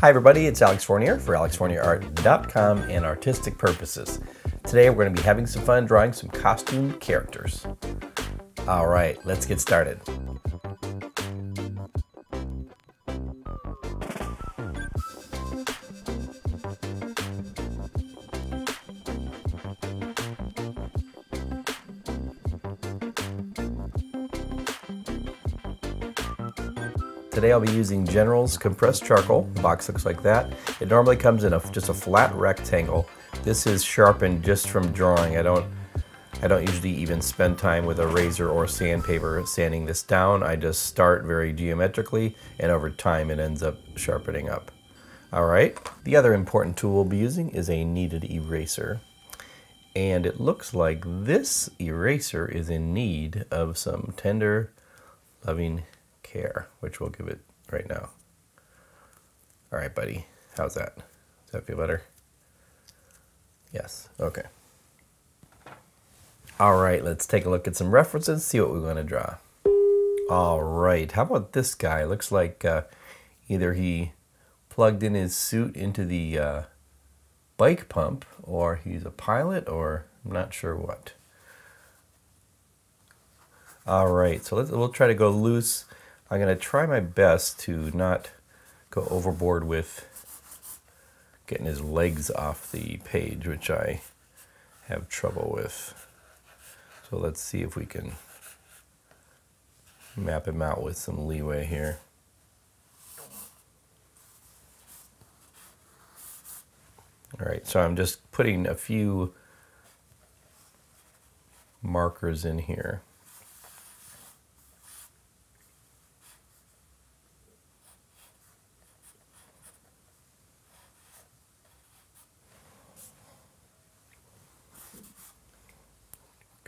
Hi everybody, it's Alex Fournier for alexfournierart.com and Artistic Purposes. Today we're going to be having some fun drawing some costume characters. All right, let's get started. Today I'll be using General's compressed charcoal. Box looks like that. It normally comes in a, just a flat rectangle. This is sharpened just from drawing. I don't I don't usually even spend time with a razor or sandpaper sanding this down. I just start very geometrically and over time it ends up sharpening up. All right, the other important tool we'll be using is a kneaded eraser. And it looks like this eraser is in need of some tender, loving care, which we'll give it right now. All right, buddy. How's that? Does that feel better? Yes. Okay. All right, let's take a look at some references, see what we want to draw. All right, how about this guy? Looks like uh, either he plugged in his suit into the uh, bike pump, or he's a pilot, or I'm not sure what. All right, so let's, we'll try to go loose I'm going to try my best to not go overboard with getting his legs off the page, which I have trouble with. So let's see if we can map him out with some leeway here. All right, so I'm just putting a few markers in here.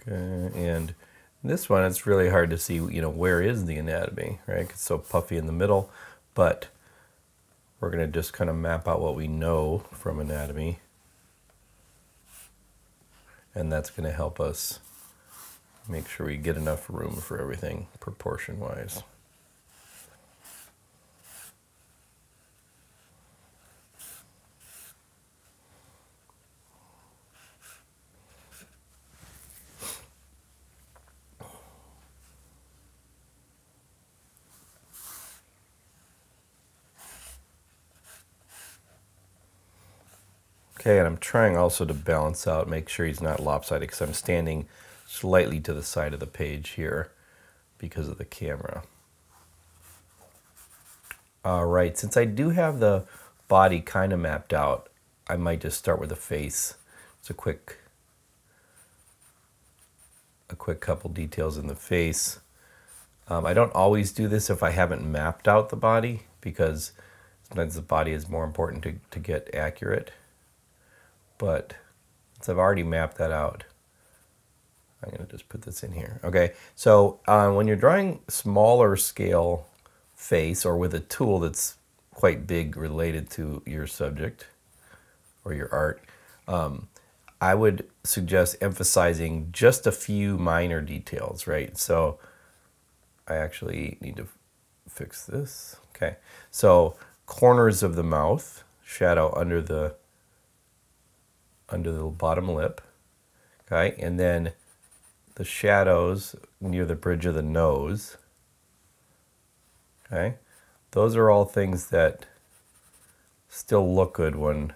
Okay, and this one, it's really hard to see, you know, where is the anatomy, right? It's so puffy in the middle, but we're going to just kind of map out what we know from anatomy. And that's going to help us make sure we get enough room for everything proportion-wise. Okay, and I'm trying also to balance out, make sure he's not lopsided because I'm standing slightly to the side of the page here because of the camera. All right, since I do have the body kind of mapped out, I might just start with the face. It's a quick, a quick couple details in the face. Um, I don't always do this if I haven't mapped out the body because sometimes the body is more important to, to get accurate but since I've already mapped that out, I'm going to just put this in here. Okay, so uh, when you're drawing smaller scale face or with a tool that's quite big related to your subject or your art, um, I would suggest emphasizing just a few minor details, right? So I actually need to fix this. Okay, so corners of the mouth, shadow under the under the bottom lip. Okay, and then the shadows near the bridge of the nose. Okay, those are all things that still look good when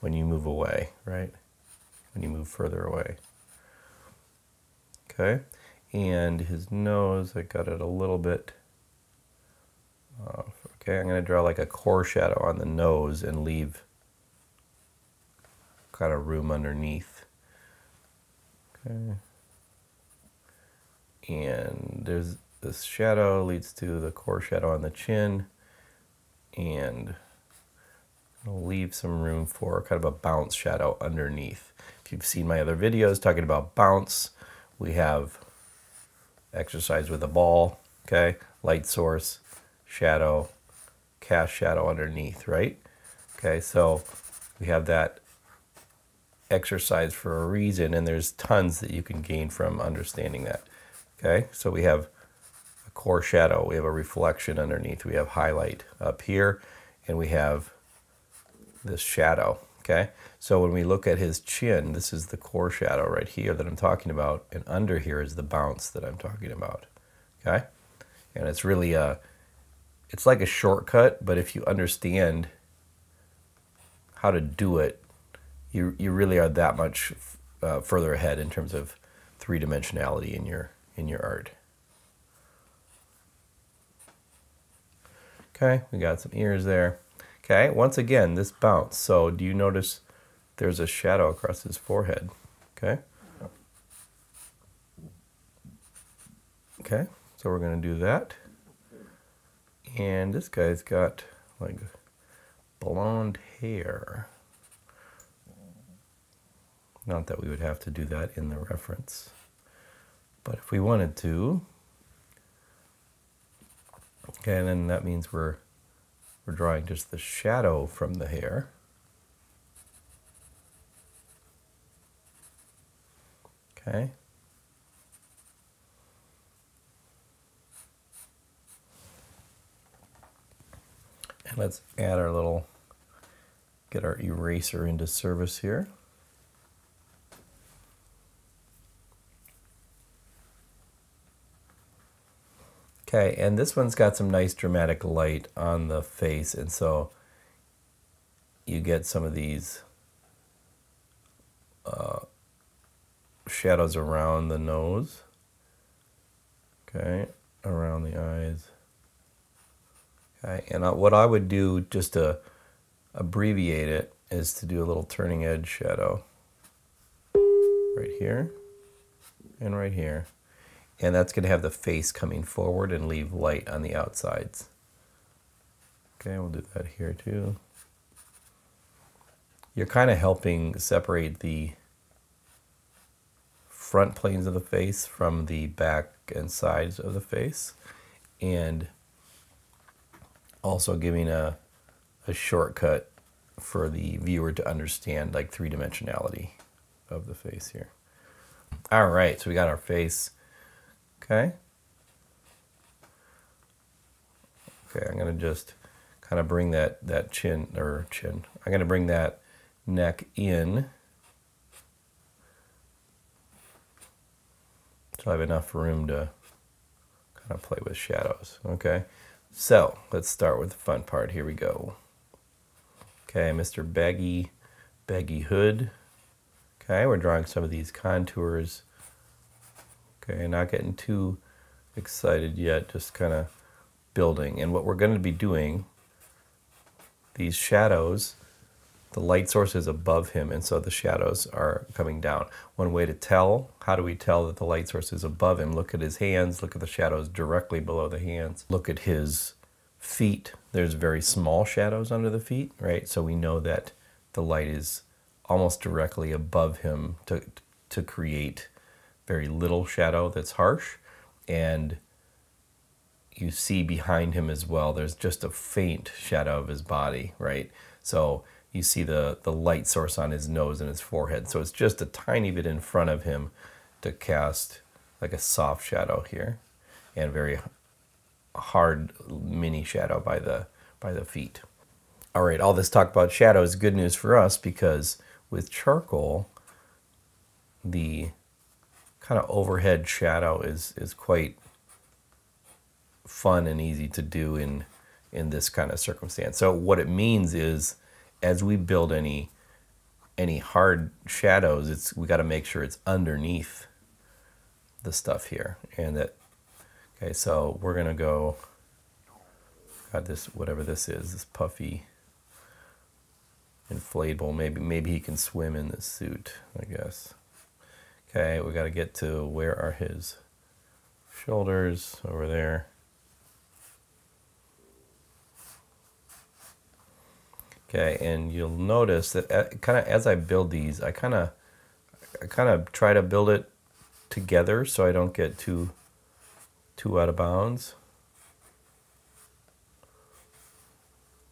when you move away, right? When you move further away. Okay, and his nose, I got it a little bit off. Okay, I'm going to draw like a core shadow on the nose and leave kind of room underneath. Okay. And there's this shadow leads to the core shadow on the chin and I'll leave some room for kind of a bounce shadow underneath. If you've seen my other videos talking about bounce, we have exercise with a ball, okay? Light source, shadow, cast shadow underneath, right? Okay, so we have that exercise for a reason, and there's tons that you can gain from understanding that. Okay, so we have a core shadow, we have a reflection underneath, we have highlight up here, and we have this shadow. Okay, so when we look at his chin, this is the core shadow right here that I'm talking about, and under here is the bounce that I'm talking about. Okay, and it's really a, it's like a shortcut, but if you understand how to do it, you you really are that much uh, further ahead in terms of three dimensionality in your in your art. Okay, we got some ears there. Okay, once again, this bounce. So do you notice there's a shadow across his forehead? Okay. Okay, so we're going to do that. And this guy's got like blonde hair. Not that we would have to do that in the reference. But if we wanted to, okay, and then that means we're we're drawing just the shadow from the hair. Okay. And let's add our little, get our eraser into service here. Okay, and this one's got some nice dramatic light on the face, and so you get some of these uh, shadows around the nose, okay, around the eyes. Okay, and uh, what I would do just to abbreviate it is to do a little turning edge shadow. Right here and right here and that's going to have the face coming forward and leave light on the outsides. Okay, we'll do that here too. You're kind of helping separate the front planes of the face from the back and sides of the face and also giving a, a shortcut for the viewer to understand like three dimensionality of the face here. All right, so we got our face. Okay. Okay, I'm going to just kind of bring that, that chin, or chin, I'm going to bring that neck in. So I have enough room to kind of play with shadows, okay? So let's start with the fun part. Here we go. Okay, Mr. Baggy, Baggy Hood. Okay, we're drawing some of these contours Okay, not getting too excited yet, just kind of building. And what we're going to be doing, these shadows, the light source is above him, and so the shadows are coming down. One way to tell, how do we tell that the light source is above him? Look at his hands, look at the shadows directly below the hands. Look at his feet. There's very small shadows under the feet, right? So we know that the light is almost directly above him to, to create very little shadow that's harsh. And you see behind him as well, there's just a faint shadow of his body, right? So you see the, the light source on his nose and his forehead. So it's just a tiny bit in front of him to cast like a soft shadow here and very hard mini shadow by the by the feet. All right, all this talk about shadow is good news for us because with charcoal, the kind of overhead shadow is is quite fun and easy to do in in this kind of circumstance. So what it means is as we build any any hard shadows, it's we got to make sure it's underneath the stuff here and that okay, so we're going to go got this whatever this is, this puffy inflatable. Maybe maybe he can swim in this suit, I guess. Okay, we got to get to where are his shoulders over there. Okay, and you'll notice that uh, kind of as I build these, I kind of I kind of try to build it together so I don't get too too out of bounds.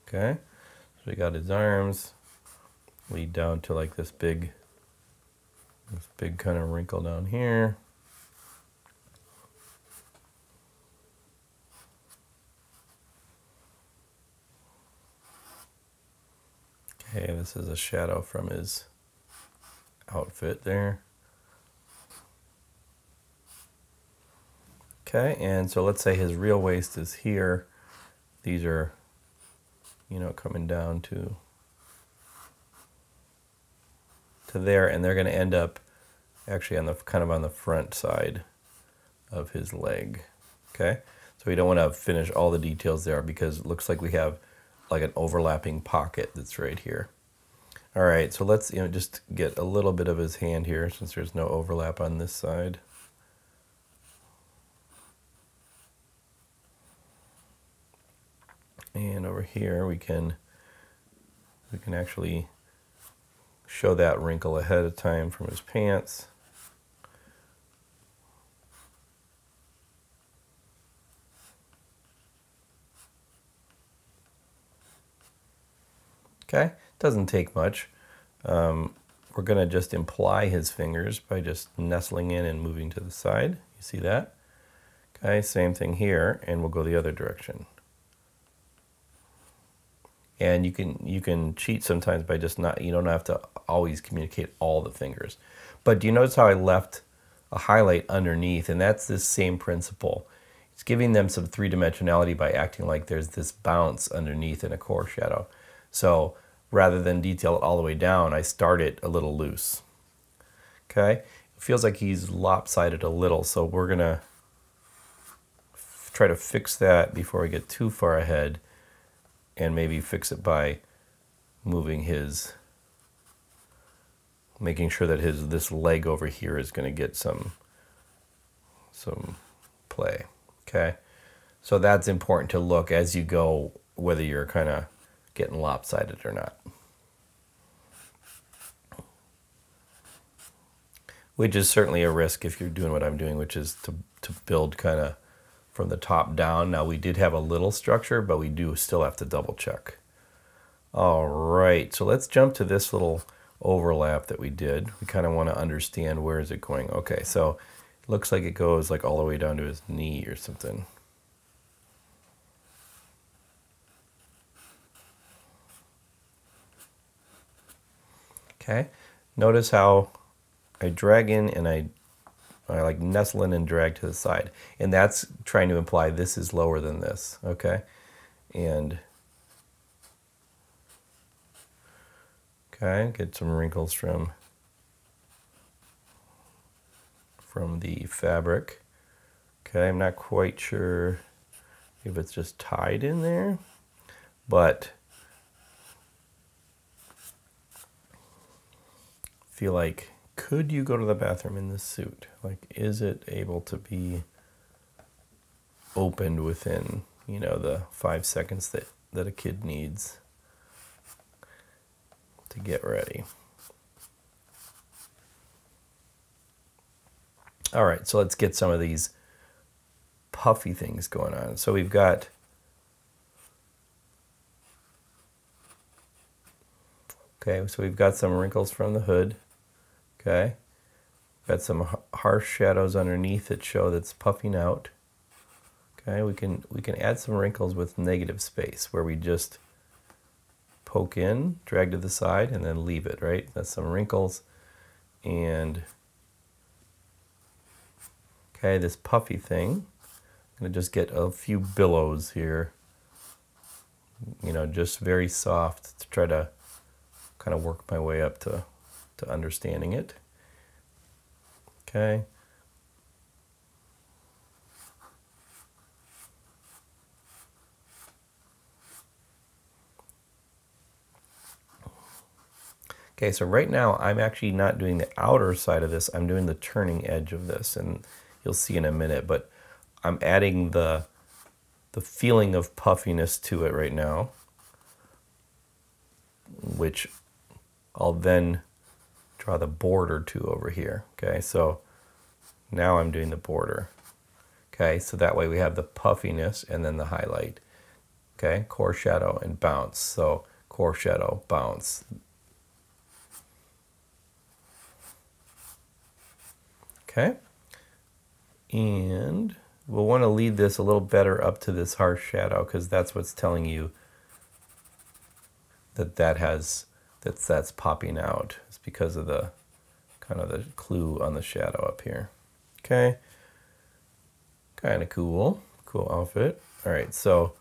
Okay, so we got his arms lead down to like this big This big kind of wrinkle down here. Okay, this is a shadow from his outfit there. Okay, and so let's say his real waist is here. These are, you know, coming down to to there, and they're going to end up actually on the kind of on the front side of his leg. Okay, so we don't want to finish all the details there because it looks like we have like an overlapping pocket that's right here. All right, so let's you know just get a little bit of his hand here since there's no overlap on this side. And over here we can we can actually show that wrinkle ahead of time from his pants. Okay, doesn't take much. Um, we're going to just imply his fingers by just nestling in and moving to the side. You see that? Okay, same thing here, and we'll go the other direction and you can you can cheat sometimes by just not you don't have to always communicate all the fingers. But do you notice how I left a highlight underneath? And that's this same principle. It's giving them some three-dimensionality by acting like there's this bounce underneath in a core shadow. So rather than detail it all the way down I start it a little loose. Okay? It feels like he's lopsided a little so we're gonna try to fix that before we get too far ahead and maybe fix it by moving his making sure that his this leg over here is going to get some some play okay? So that's important to look as you go whether you're kind of getting lopsided or not. Which is certainly a risk if you're doing what I'm doing which is to to build kind of from the top down. Now we did have a little structure, but we do still have to double check. All right, so let's jump to this little overlap that we did. We kind of want to understand where is it going. Okay, so it looks like it goes like all the way down to his knee or something. Okay, notice how I drag in and I I like nestle in and drag to the side. And that's trying to imply this is lower than this, okay? And, okay, get some wrinkles from, from the fabric. Okay, I'm not quite sure if it's just tied in there, but feel like could you go to the bathroom in this suit? Like, is it able to be opened within, you know, the five seconds that, that a kid needs to get ready? All right, so let's get some of these puffy things going on. So we've got Okay, so we've got some wrinkles from the hood. Okay, got some harsh shadows underneath that show that's puffing out. Okay, we can we can add some wrinkles with negative space where we just poke in, drag to the side, and then leave it, right? That's some wrinkles. And okay, this puffy thing, I'm gonna just get a few billows here. You know, just very soft to try to kind of work my way up to to understanding it. Okay. Okay, so right now I'm actually not doing the outer side of this, I'm doing the turning edge of this, and you'll see in a minute, but I'm adding the, the feeling of puffiness to it right now, which I'll then draw the border to over here. Okay, so now I'm doing the border. Okay, so that way we have the puffiness and then the highlight. Okay, core shadow and bounce. So core shadow, bounce. Okay. And we'll want to lead this a little better up to this harsh shadow because that's what's telling you that that has that's that's popping out. It's because of the kind of the clue on the shadow up here. Okay. Kind of cool. Cool outfit. All right, so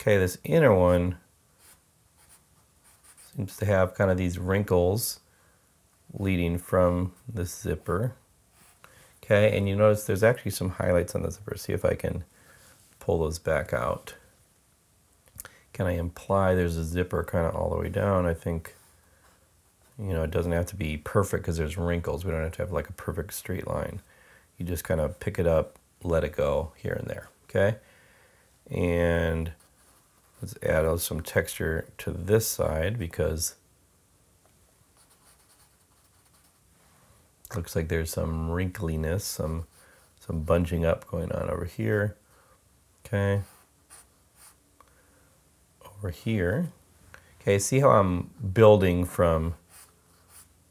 Okay, this inner one seems to have kind of these wrinkles leading from the zipper. Okay, and you notice there's actually some highlights on the zipper. See if I can pull those back out. Can I imply there's a zipper kind of all the way down? I think, you know, it doesn't have to be perfect because there's wrinkles. We don't have to have like a perfect straight line. You just kind of pick it up, let it go here and there, okay? And let's add some texture to this side because looks like there's some wrinkliness, some some bunching up going on over here. Okay. Over here. Okay, see how I'm building from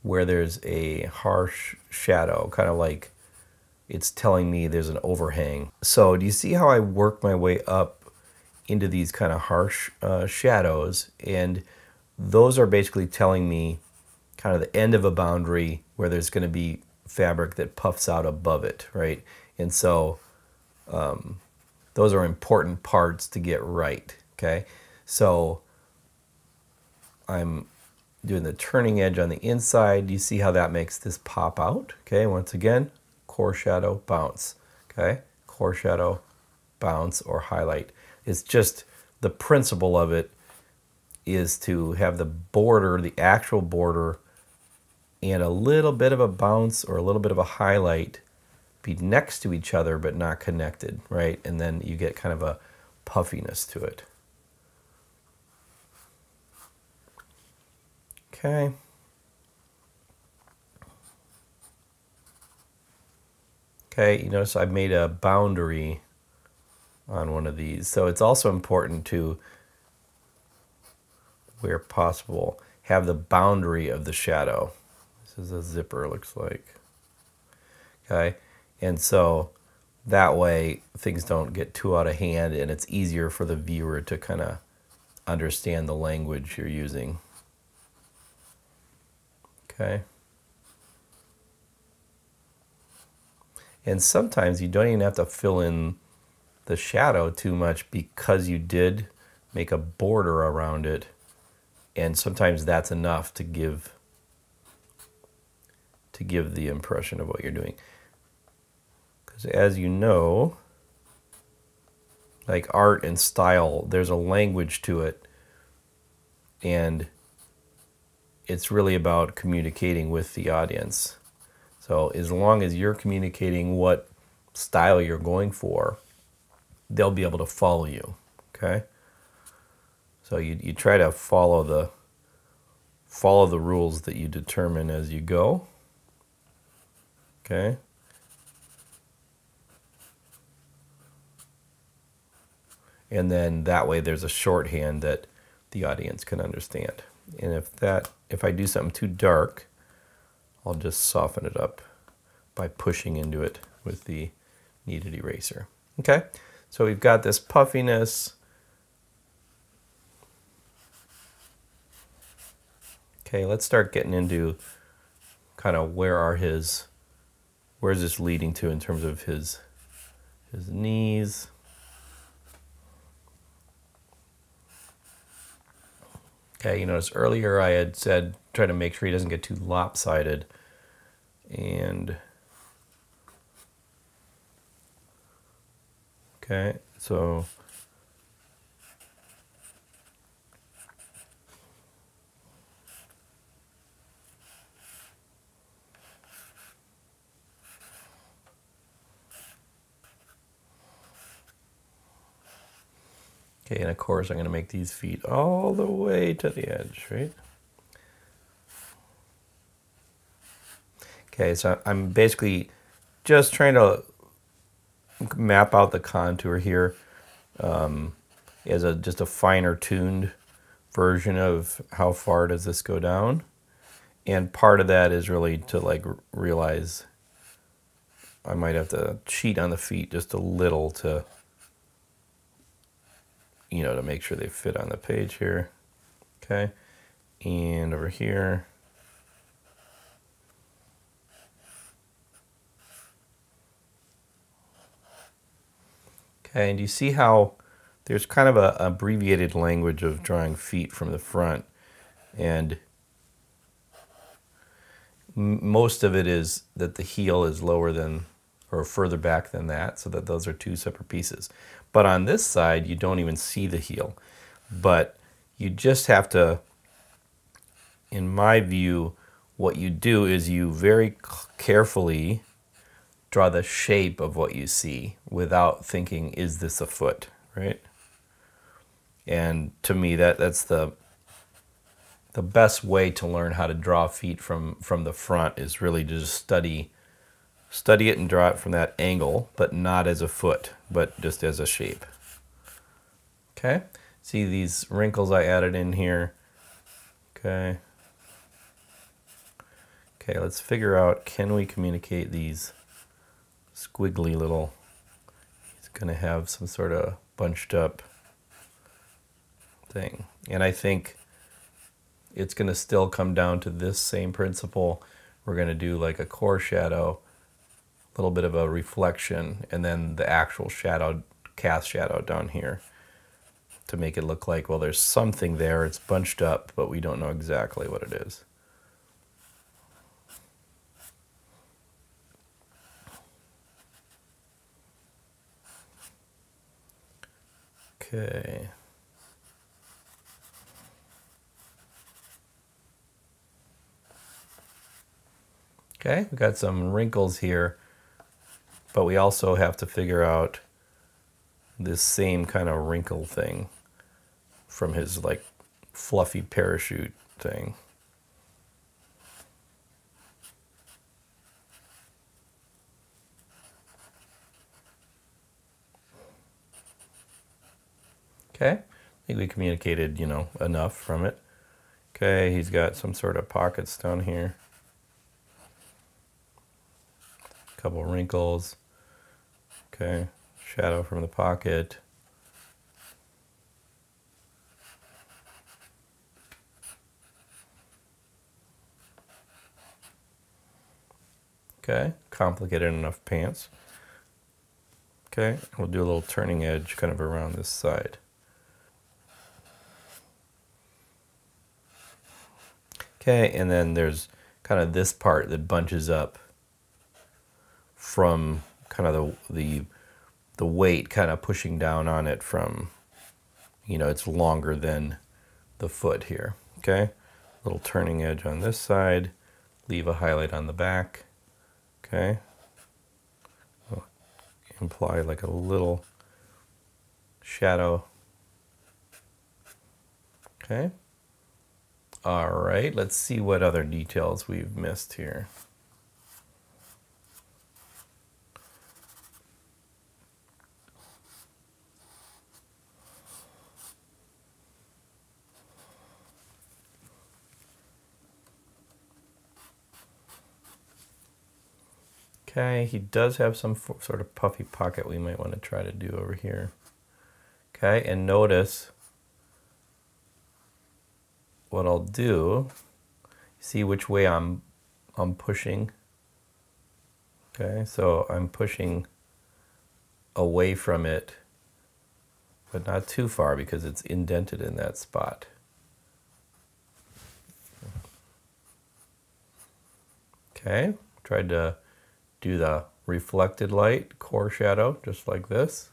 where there's a harsh shadow, kind of like it's telling me there's an overhang. So do you see how I work my way up into these kind of harsh uh, shadows? And those are basically telling me kind of the end of a boundary where there's going to be fabric that puffs out above it, right? And so um, those are important parts to get right, okay? So I'm doing the turning edge on the inside. You see how that makes this pop out, okay? Once again, core shadow, bounce, okay? Core shadow, bounce, or highlight. It's just the principle of it is to have the border, the actual border, and a little bit of a bounce or a little bit of a highlight be next to each other but not connected, right? And then you get kind of a puffiness to it. Okay. Okay, you notice I've made a boundary on one of these. So it's also important to, where possible, have the boundary of the shadow. This is a zipper, looks like. Okay, and so that way things don't get too out of hand and it's easier for the viewer to kind of understand the language you're using. Okay. And sometimes you don't even have to fill in the shadow too much because you did make a border around it. And sometimes that's enough to give to give the impression of what you're doing. Because as you know, like art and style, there's a language to it. And it's really about communicating with the audience. So as long as you're communicating what style you're going for, they'll be able to follow you. Okay. So you, you try to follow the follow the rules that you determine as you go. Okay. And then that way there's a shorthand that the audience can understand. And if that if I do something too dark, I'll just soften it up by pushing into it with the kneaded eraser. Okay, so we've got this puffiness. Okay, let's start getting into kind of where are his, where's this leading to in terms of his, his knees. Okay, you notice earlier I had said try to make sure he doesn't get too lopsided. And okay, so Okay, and of course I'm going to make these feet all the way to the edge, right? Okay, so I'm basically just trying to map out the contour here um, as a just a finer tuned version of how far does this go down. and part of that is really to like realize I might have to cheat on the feet just a little to you know to make sure they fit on the page here okay? And over here okay and you see how there's kind of a abbreviated language of drawing feet from the front? And most of it is that the heel is lower than or further back than that so that those are two separate pieces but on this side you don't even see the heel. But you just have to in my view what you do is you very carefully draw the shape of what you see without thinking is this a foot right? And to me, that that's the the best way to learn how to draw feet from from the front is really to just study study it and draw it from that angle, but not as a foot, but just as a shape. Okay, see these wrinkles I added in here. Okay. Okay, let's figure out, can we communicate these squiggly little, he's gonna have some sort of bunched up thing. And I think it's to still come down to this same principle. We're to do like a core shadow, little bit of a reflection, and then the actual shadow, cast shadow down here to make it look like, well, there's something there. It's bunched up, but we don't know exactly what it is. Okay. Okay, we've got some wrinkles here, but we also have to figure out this same kind of wrinkle thing from his like fluffy parachute thing. Okay, I think we communicated, you know, enough from it. Okay, he's got some sort of pockets down here. A couple wrinkles. Okay, shadow from the pocket. Okay, complicated enough pants. Okay, we'll do a little turning edge kind of around this side. Okay, and then there's kind of this part that bunches up from kind of the the the weight kind of pushing down on it from you know it's longer than the foot here okay? Little turning edge on this side leave a highlight on the back okay? Imply like a little shadow. Okay? All right let's see what other details we've missed here Okay, he does have some sort of puffy pocket we might want to try to do over here. Okay, and notice what I'll do, see which way I'm, I'm pushing. Okay, so I'm pushing away from it, but not too far because it's indented in that spot. Okay, tried to do the reflected light core shadow just like this.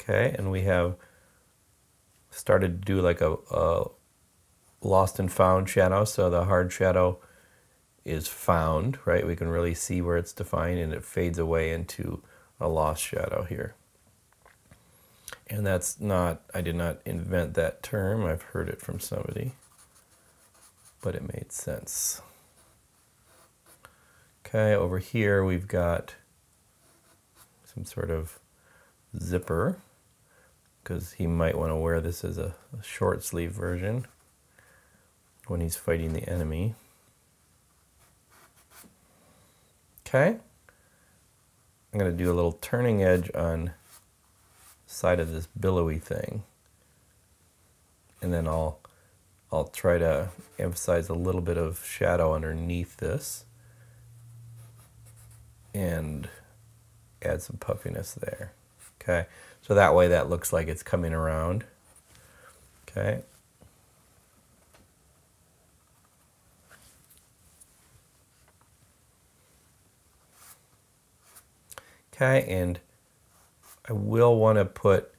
Okay, and we have started to do like a, a lost and found shadow. So the hard shadow is found, right? We can really see where it's defined and it fades away into a lost shadow here. And that's not, I did not invent that term. I've heard it from somebody, but it made sense. Okay, over here we've got some sort of zipper because he might want to wear this as a, a short sleeve version when he's fighting the enemy. Okay. I'm going to do a little turning edge on side of this billowy thing. And then I'll I'll try to emphasize a little bit of shadow underneath this and add some puffiness there. Okay, so that way that looks like it's coming around. Okay. Okay, and I will want to put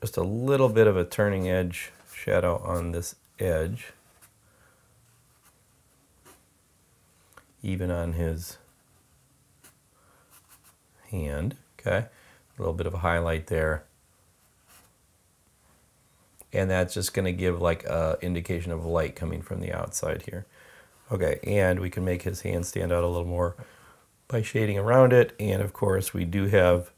just a little bit of a turning edge shadow on this edge, even on his hand, okay? A little bit of a highlight there. And that's just going to give like a indication of light coming from the outside here. Okay, and we can make his hand stand out a little more by shading around it. And of course, we do have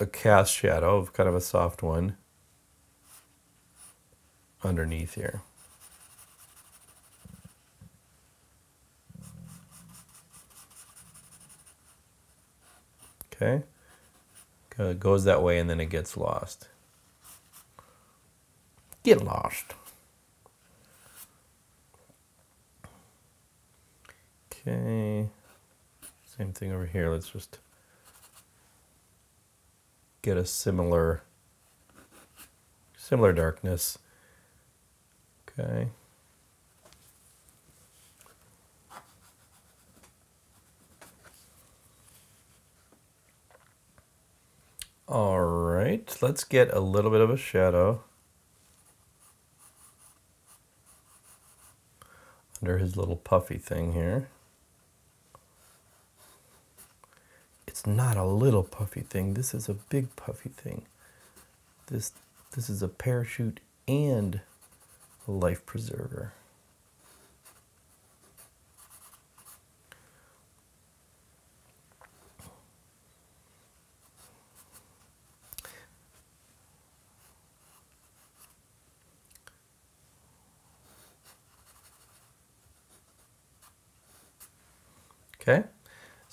a cast shadow, of kind of a soft one, underneath here. Okay, it goes that way and then it gets lost. Get lost. Okay, same thing over here. Let's just get a similar similar darkness. Okay. All right, let's get a little bit of a shadow under his little puffy thing here. It's not a little puffy thing. This is a big puffy thing. This this is a parachute and a life preserver. Okay.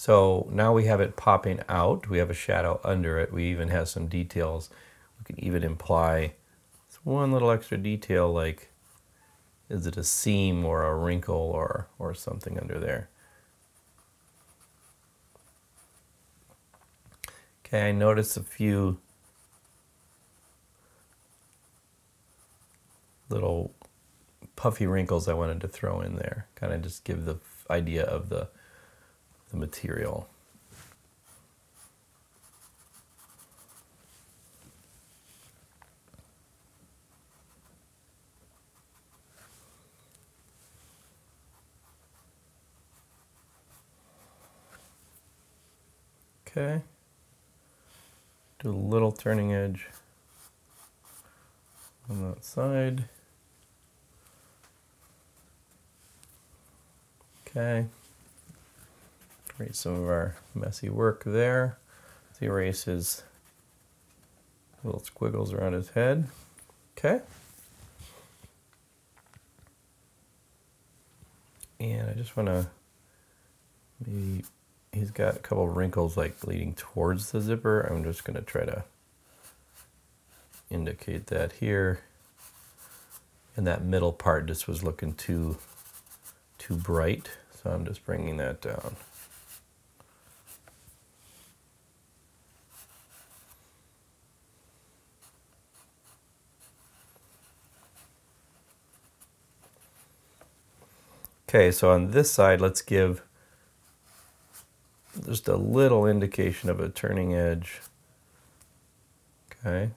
So now we have it popping out. We have a shadow under it. We even have some details. We can even imply one little extra detail like is it a seam or a wrinkle or, or something under there. Okay, I noticed a few little puffy wrinkles I wanted to throw in there. Kind of just give the idea of the the material. Okay. Do a little turning edge on that side. Okay erase some of our messy work there. Let's erase his little squiggles around his head. Okay. And I just want to maybe he's got a couple wrinkles like leading towards the zipper. I'm just going to try to indicate that here. And that middle part just was looking too too bright, so I'm just bringing that down. Okay, so on this side, let's give just a little indication of a turning edge. Okay,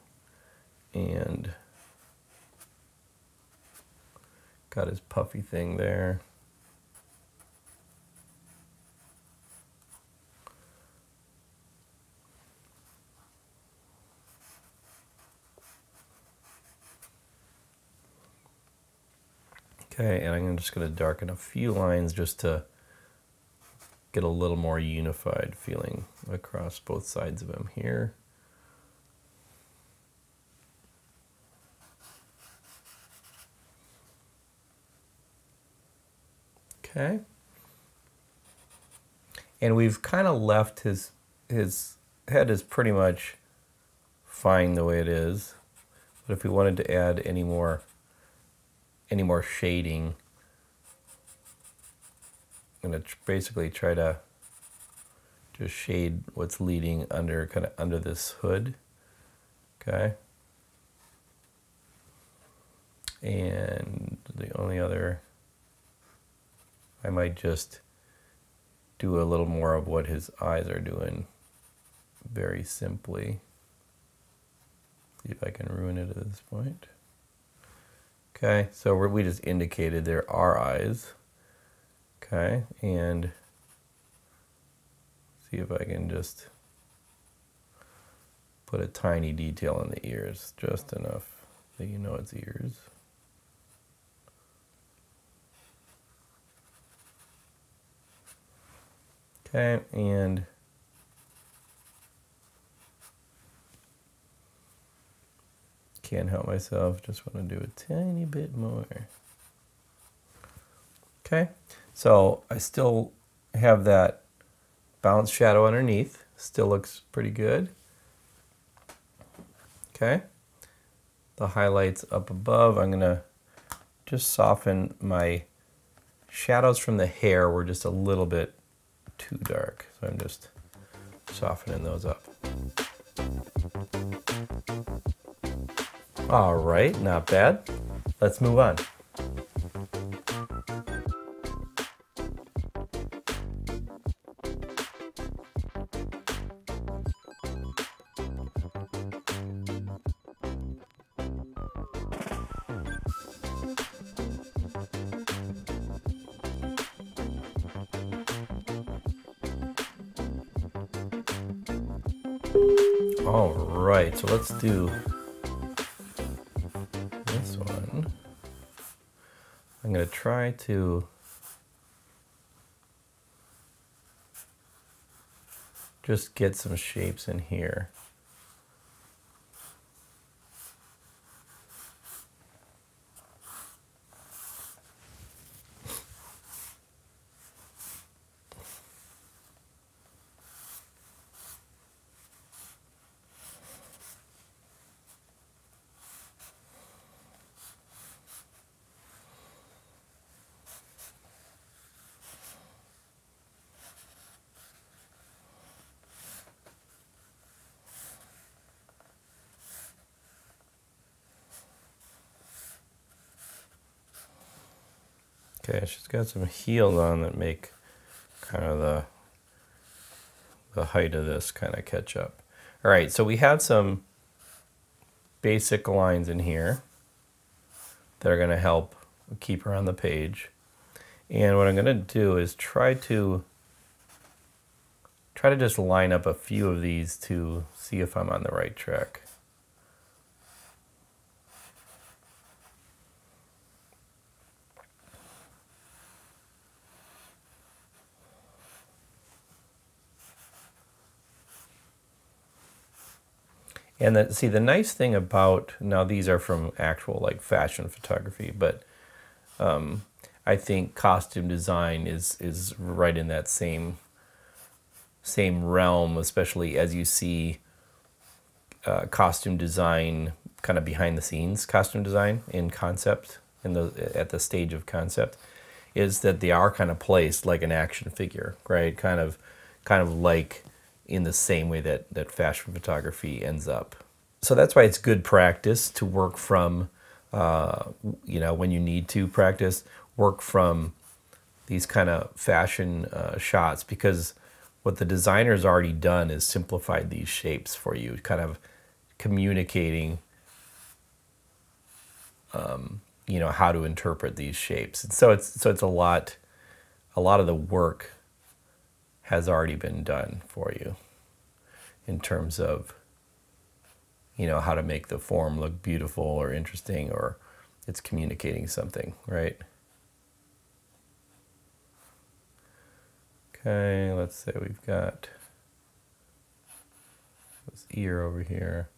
and got his puffy thing there. Okay, and I'm just going to darken a few lines just to get a little more unified feeling across both sides of him here. Okay. And we've kind of left his his head is pretty much fine the way it is. But if we wanted to add any more any more shading, I'm to basically try to just shade what's leading under kind of under this hood. Okay. And the only other I might just do a little more of what his eyes are doing very simply. See if I can ruin it at this point. Okay, so we just indicated there are eyes. Okay, and see if I can just put a tiny detail in the ears, just enough that you know it's ears. Okay, and can't help myself, just want to do a tiny bit more. Okay, so I still have that bounce shadow underneath, still looks pretty good. Okay, the highlights up above, I'm gonna just soften my shadows from the hair were just a little bit too dark. So I'm just softening those up. All right, not bad. Let's move on. All right, so let's do going to try to just get some shapes in here. Okay, she's got some heels on that make kind of the the height of this kind of catch up. All right, so we have some basic lines in here that are going to help keep her on the page. And what I'm going to do is try to try to just line up a few of these to see if I'm on the right track. And see, the nice thing about now these are from actual like fashion photography, but um, I think costume design is is right in that same same realm, especially as you see uh, costume design kind of behind the scenes costume design in concept in the at the stage of concept is that they are kind of placed like an action figure, right? Kind of kind of like in the same way that, that fashion photography ends up. So that's why it's good practice to work from, uh, you know, when you need to practice, work from these kind of fashion uh, shots because what the designer's already done is simplified these shapes for you, kind of communicating, um, you know, how to interpret these shapes. And so it's so it's a lot, a lot of the work has already been done for you in terms of you know how to make the form look beautiful or interesting or it's communicating something right Okay, let's say we've got this ear over here.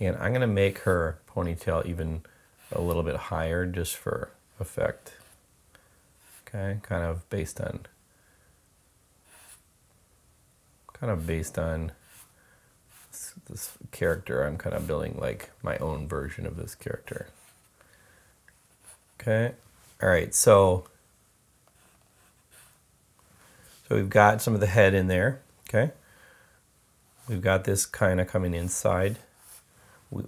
And I'm going to make her ponytail even a little bit higher just for effect. Okay, kind of based on kind of based on this, this, character. I'm kind of building like my own version of this character. Okay, all right. So so we've got some of the head in there. Okay, we've got this kind of coming inside.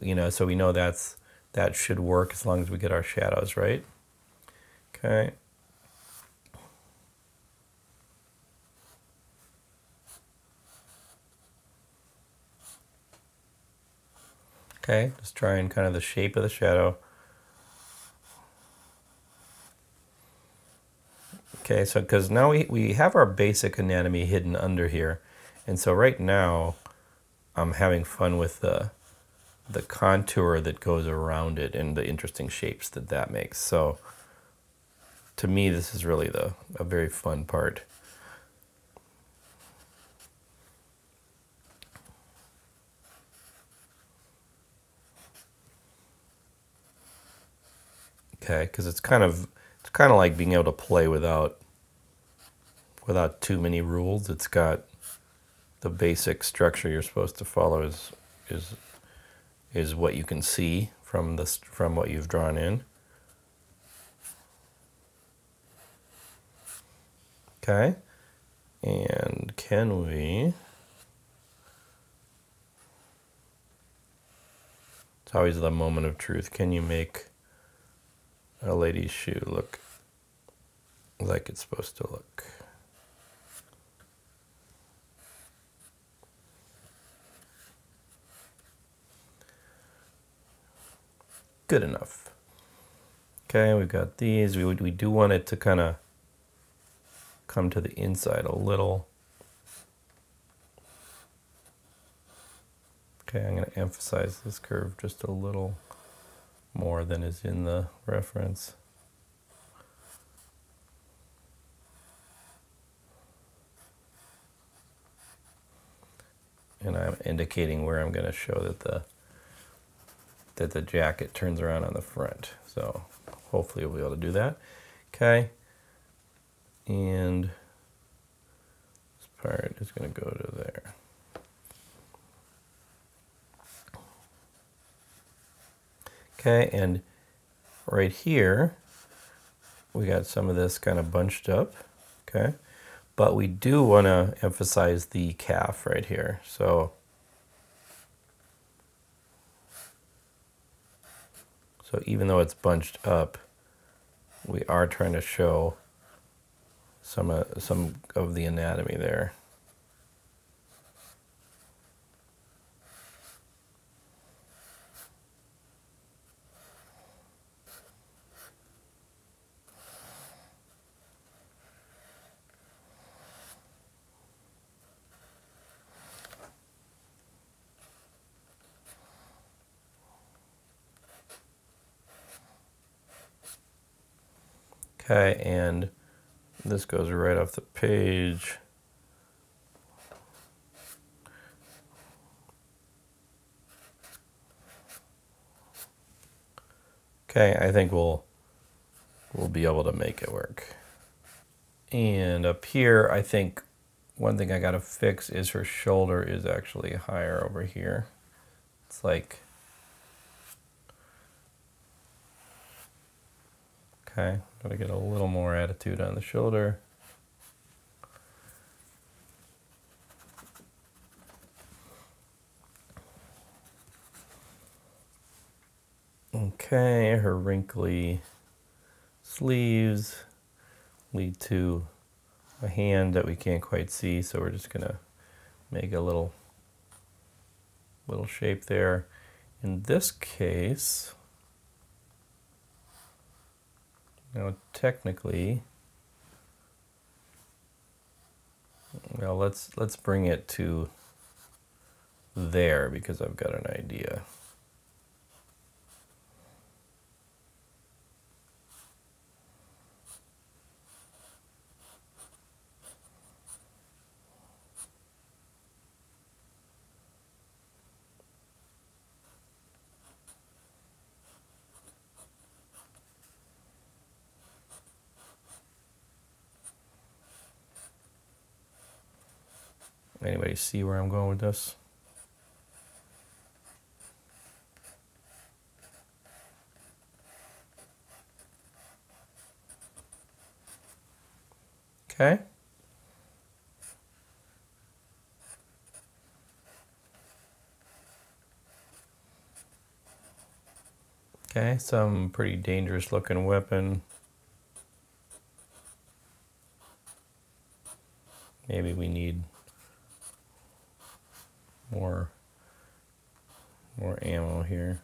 You know, so we know that's that should work as long as we get our shadows right. Okay. Okay, just trying kind of the shape of the shadow. Okay, so because now we, we have our basic anatomy hidden under here. And so right now, I'm having fun with the, the contour that goes around it and the interesting shapes that that makes. So to me, this is really the a very fun part. Okay, because it's kind of it's kind of like being able to play without without too many rules. It's got the basic structure you're supposed to follow is is is what you can see from this from what you've drawn in. Okay, and can we? It's always the moment of truth. Can you make a lady's shoe look like it's supposed to look. Good enough. Okay, we've got these. We, we do want it to kind of come to the inside a little. Okay, I'm going to emphasize this curve just a little more than is in the reference. And I'm indicating where I'm going to show that the that the jacket turns around on the front. So hopefully we'll be able to do that. Okay. And this part is going to go to there. Okay, and right here, we got some of this kind of bunched up, okay? But we do want to emphasize the calf right here. So, so even though it's bunched up, we are trying to show some, uh, some of the anatomy there. Okay, and this goes right off the page. Okay, I think we'll we'll be able to make it work. And up here, I think one thing I gotta fix is her shoulder is actually higher over here. It's like Okay, gotta get a little more attitude on the shoulder. Okay, her wrinkly sleeves lead to a hand that we can't quite see, so we're just gonna make a little little shape there. In this case, now, technically, Well, let's let's bring it to there because I've got an idea. Anybody see where I'm going with this? Okay. Okay, some pretty dangerous looking weapon. Maybe we need more more ammo here.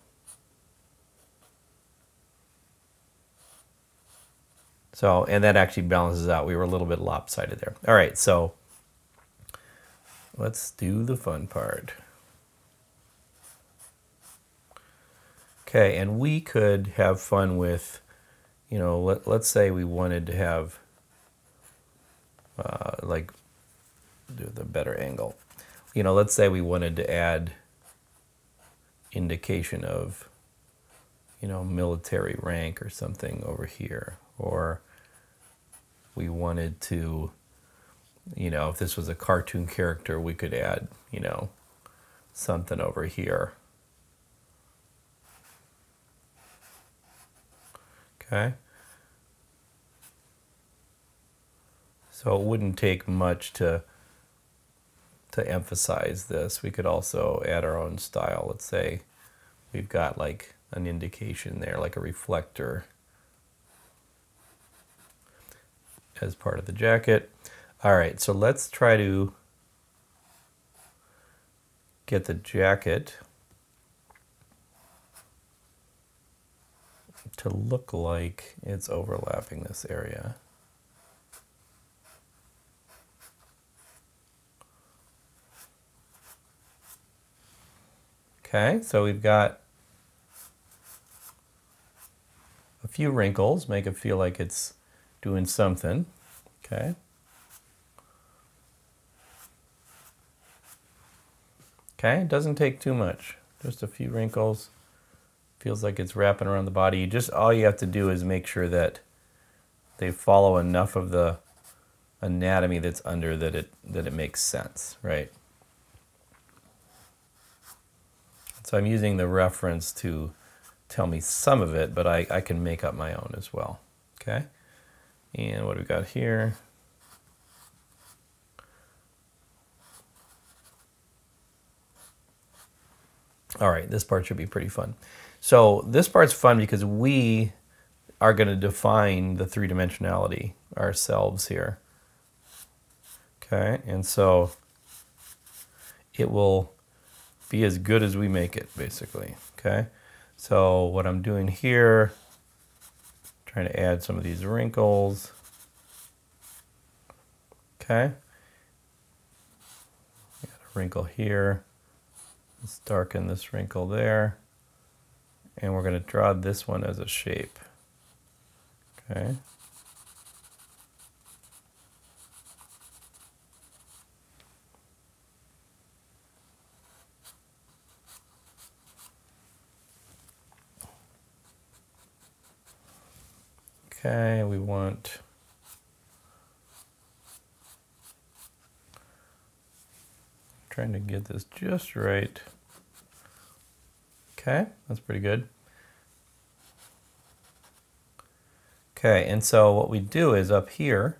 So, and that actually balances out. We were a little bit lopsided there. All right, so let's do the fun part. Okay, and we could have fun with, you know, let, let's say we wanted to have, uh, like, do the better angle. You know, let's say we wanted to add indication of, you know, military rank or something over here, or we wanted to, you know, if this was a cartoon character, we could add, you know, something over here. Okay. So it wouldn't take much to to emphasize this. We could also add our own style. Let's say we've got like an indication there, like a reflector as part of the jacket. All right, so let's try to get the jacket to look like it's overlapping this area. Okay, so we've got a few wrinkles, make it feel like it's doing something. Okay. Okay, it doesn't take too much. Just a few wrinkles. Feels like it's wrapping around the body. Just all you have to do is make sure that they follow enough of the anatomy that's under that it that it makes sense, right? So I'm using the reference to tell me some of it, but I, I can make up my own as well. Okay. And what do we got here? All right, this part should be pretty fun. So this part's fun because we are going to define the three-dimensionality ourselves here. Okay, and so it will be as good as we make it, basically. Okay, so what I'm doing here Trying to add some of these wrinkles. Okay. Got a wrinkle here. Let's darken this wrinkle there. And we're going to draw this one as a shape. Okay. Okay, we want trying to get this just right. Okay, that's pretty good. Okay, and so what we do is up here,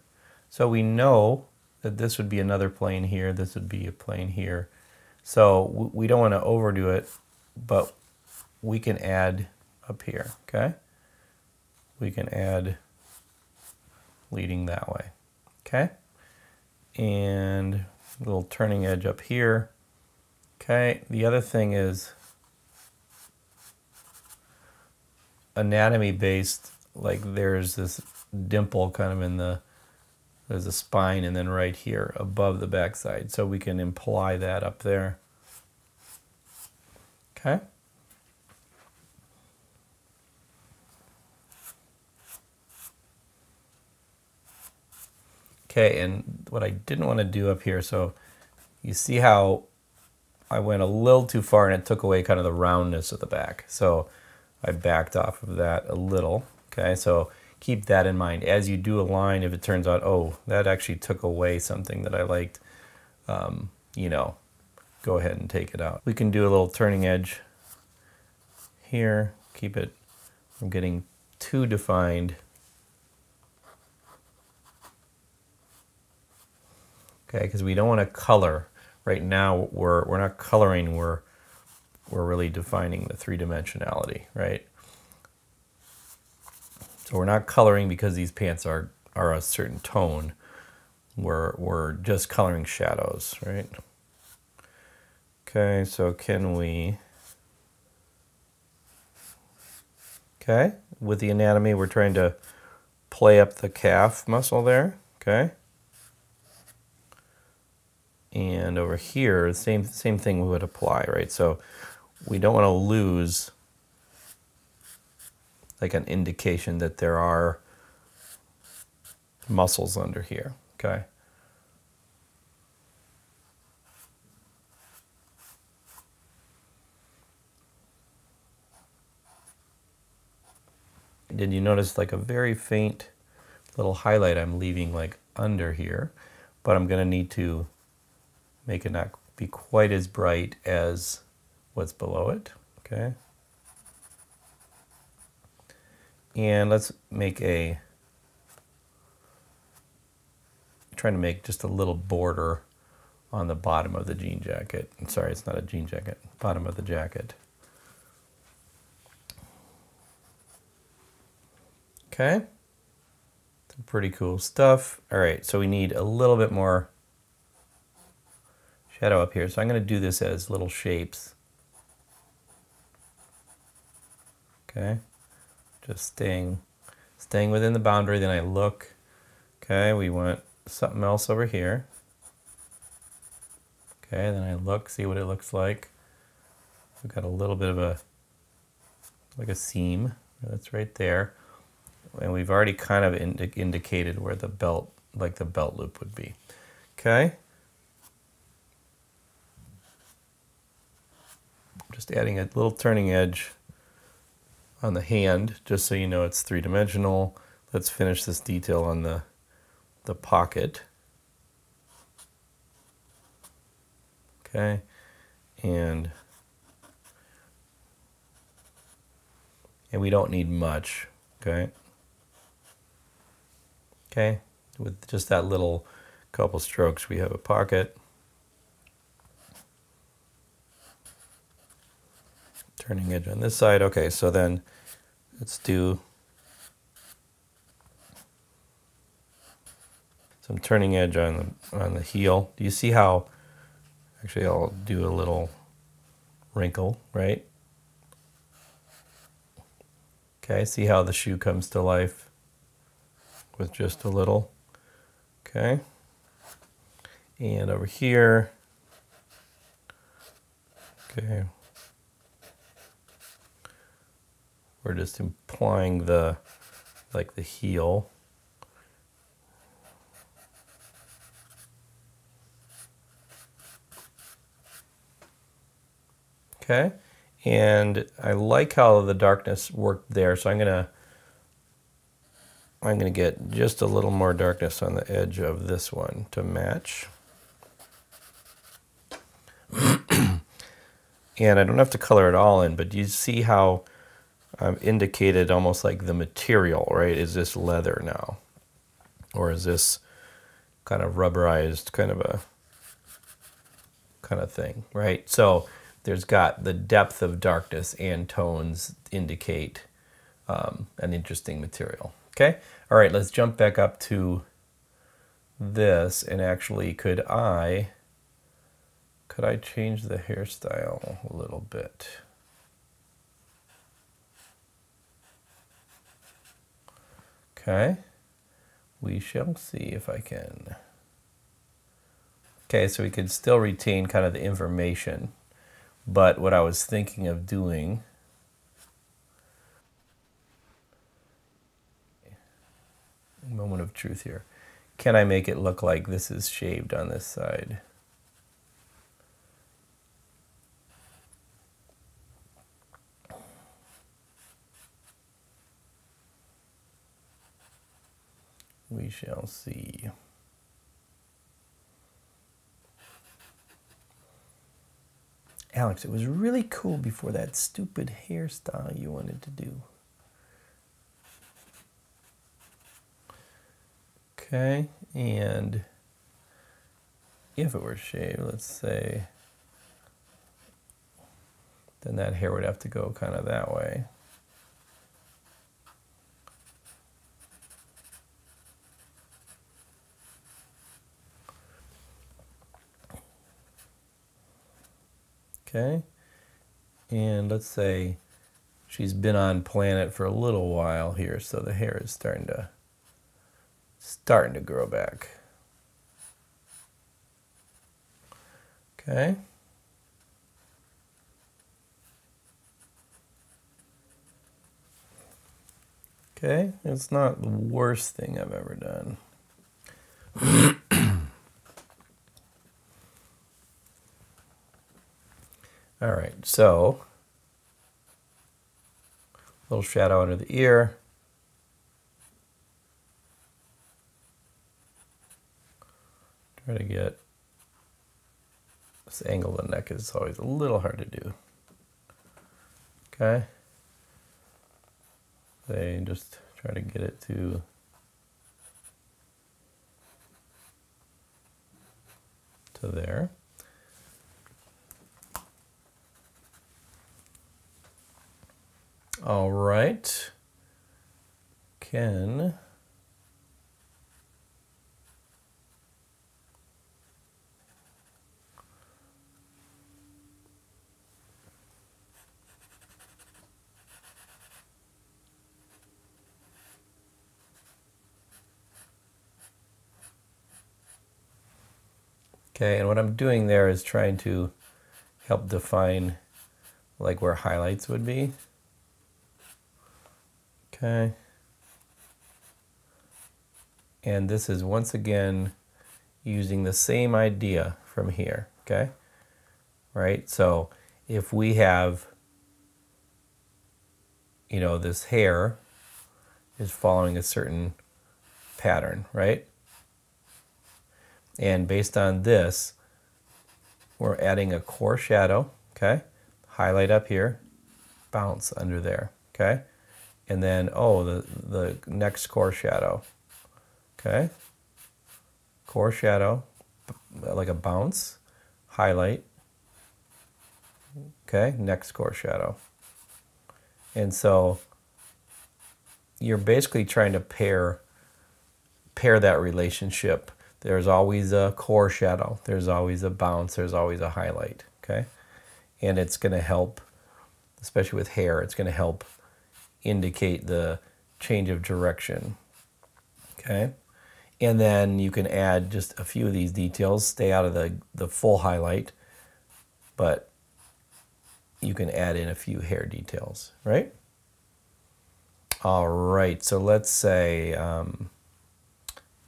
so we know that this would be another plane here, this would be a plane here. So we don't want to overdo it, but we can add up here, okay? We can add leading that way. Okay. And little turning edge up here. Okay. The other thing is anatomy based, like there's this dimple kind of in the there's a spine and then right here above the backside. So we can imply that up there. Okay. Okay, and what I didn't want to do up here, so you see how I went a little too far and it took away kind of the roundness of the back. So I backed off of that a little. Okay, so keep that in mind. As you do a line, if it turns out, oh, that actually took away something that I liked, um, you know, go ahead and take it out. We can do a little turning edge here, keep it from getting too defined. Okay, because we don't want to color. Right now, we're, we're not coloring, we're, we're really defining the three-dimensionality, right? So we're not coloring because these pants are, are a certain tone. We're, we're just coloring shadows, right? Okay, so can we... Okay, with the anatomy, we're trying to play up the calf muscle there, okay? And over here, same, same thing we would apply, right? So we don't want to lose like an indication that there are muscles under here, okay? Did you notice like a very faint little highlight I'm leaving like under here, but I'm gonna need to make it not be quite as bright as what's below it, okay? And let's make a, trying to make just a little border on the bottom of the jean jacket. I'm sorry, it's not a jean jacket, bottom of the jacket. Okay, pretty cool stuff. All right, so we need a little bit more shadow up here. So I'm gonna do this as little shapes. Okay just staying staying within the boundary. Then I look, okay, we want something else over here. Okay, then I look, see what it looks like. We've got a little bit of a, like a seam, that's right there. And we've already kind of indi indicated where the belt, like the belt loop would be. Okay. Just adding a little turning edge on the hand, just so you know it's three-dimensional. Let's finish this detail on the, the pocket. Okay, and and we don't need much, okay? Okay, with just that little couple strokes, we have a pocket. Turning edge on this side. Okay, so then let's do some turning edge on the, on the heel. Do you see how, actually I'll do a little wrinkle, right? Okay, see how the shoe comes to life with just a little. Okay. And over here, okay, we're just implying the like the heel. Okay and I like how the darkness worked there so I'm gonna I'm gonna get just a little more darkness on the edge of this one to match. And I don't have to color it all in but you see how um, indicated almost like the material, right? Is this leather now? Or is this kind of rubberized kind of a kind of thing, right? So there's got the depth of darkness and tones indicate um, an interesting material. Okay, all right, let's jump back up to this and actually could I, could I change the hairstyle a little bit? Okay. We shall see if I can. Okay, so we could still retain kind of the information, but what I was thinking of doing moment of truth here. Can I make it look like this is shaved on this side? We shall see. Alex, it was really cool before that stupid hairstyle you wanted to do. Okay, and if it were shaved, let's say, then that hair would have to go kind of that way. Okay, and let's say she's been on planet for a little while here, so the hair is starting to starting to grow back. Okay. Okay, it's not the worst thing I've ever done. All right, so little shadow under the ear. Try to get this angle of the neck is always a little hard to do. Okay. They just try to get it to to there. All right. Ken. Okay, and what I'm doing there is trying to help define like where highlights would be. Okay. And this is once again using the same idea from here, okay? Right? So if we have, you know, this hair is following a certain pattern, right? And based on this, we're adding a core shadow, okay? Highlight up here, bounce under there, okay? And then, oh, the, the next core shadow, okay? Core shadow, like a bounce, highlight, okay? Next core shadow. And so you're basically trying to pair pair that relationship there's always a core shadow. There's always a bounce. There's always a highlight. Okay. And it's going to help, especially with hair, it's going to help indicate the change of direction. Okay. And then you can add just a few of these details, stay out of the, the full highlight, but you can add in a few hair details, right? All right, so let's say, um,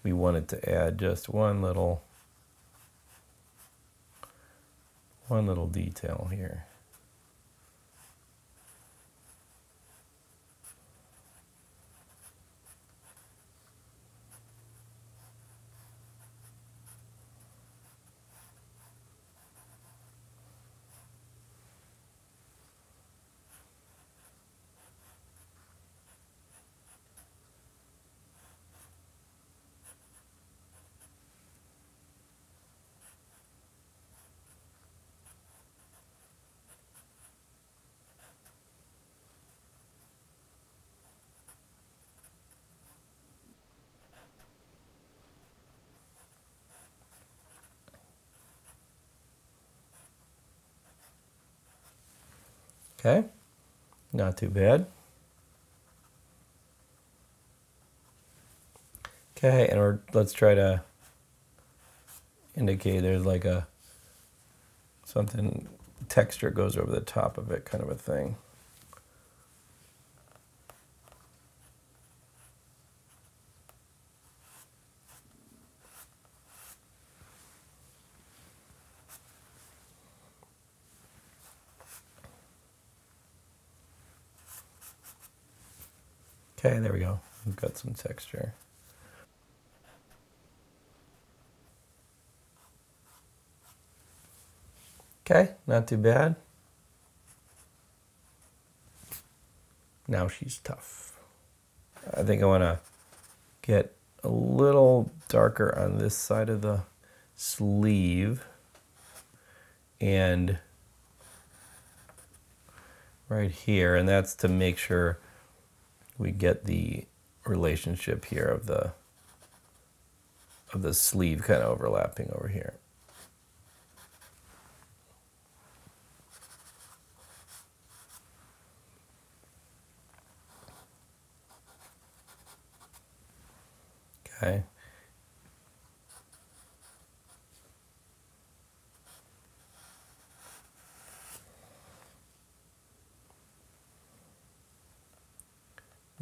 we wanted to add just one little one little detail here. Okay, not too bad. Okay, and we're let's try to indicate there's like a something texture goes over the top of it kind of a thing. Okay, there we go. We've got some texture. Okay, not too bad. Now she's tough. I think I want to get a little darker on this side of the sleeve and right here and that's to make sure we get the relationship here of the of the sleeve kind of overlapping over here. Okay.